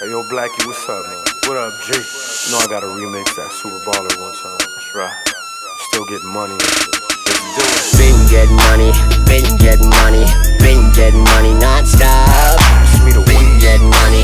Hey, yo, Blacky, what's up, man? What up, G? You know I gotta remix that Super Baller one time. That's right. Still getting money and shit. Let's do it. Been getting money, been getting money, been getting money non-stop. Been getting money,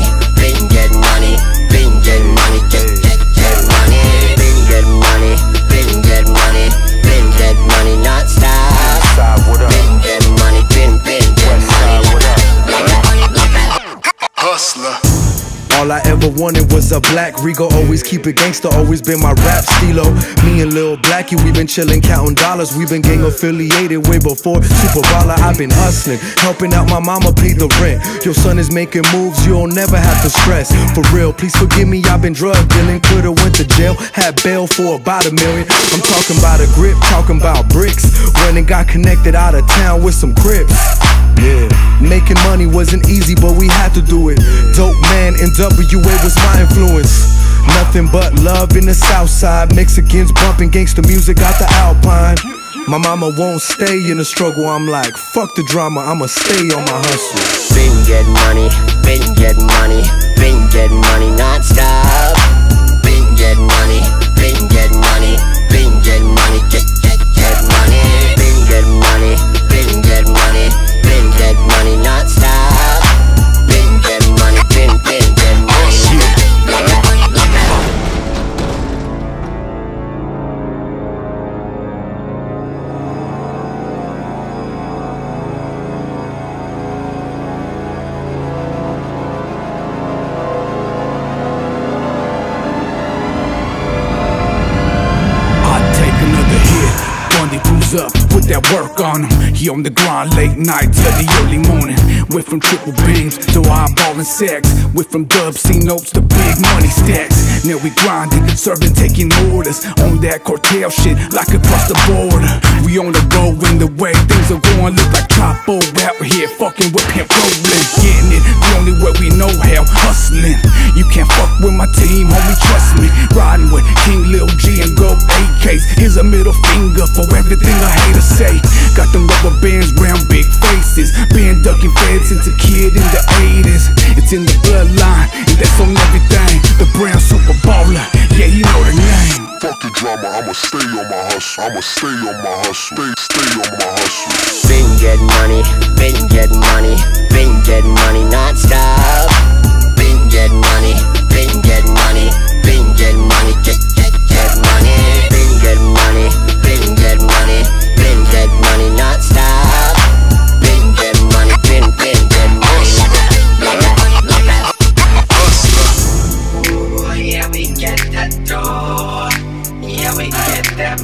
All I ever wanted was a black Rigo. Always keep it gangster, always been my rap stilo. Me and Lil Blacky, we been chillin', counting dollars. We been gang affiliated way before Super Baller. i been hustling, helping out my mama pay the rent. Your son is making moves, you'll never have to stress. For real, please forgive me, I've been drug dealing. Coulda went to jail, had bail for about a million. I'm talking about a grip, talking about bricks. Went got connected out of town with some crips. Yeah, making money wasn't easy, but we had to do it. Dope man in WA was my influence. Nothing but love in the South Side. Mexicans bumping gangster music out the Alpine. My mama won't stay in the struggle. I'm like, fuck the drama, I'ma stay on my hustle. Been getting money, been getting money, been getting money non-stop. Been Up with that work on him. He on the grind late night till the early morning. Went from triple beams to eyeball and sex. Went from dub C notes to big money stacks. Now we grinding, serving, taking orders on that cartel shit like across the border. We on the road in the way things are going. Look like Chapo rapper here, fucking with Pimp Rollin'. Getting it the only way we know how, hustling. You can't fuck with my team, homie, trust me. A middle finger for everything I hate to say. Got them rubber bands, round big faces. Been ducking feds since a kid in the 80s. It's in the bloodline, and that's on everything. The brown super baller, yeah, you know the name. Fuck the drama, I'ma stay on my hustle. I'ma stay on my hustle. Stay, stay on my hustle. Been getting money, been getting money, been getting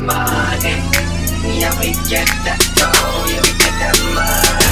money. Yeah, we get that dough. Yeah, we get that money.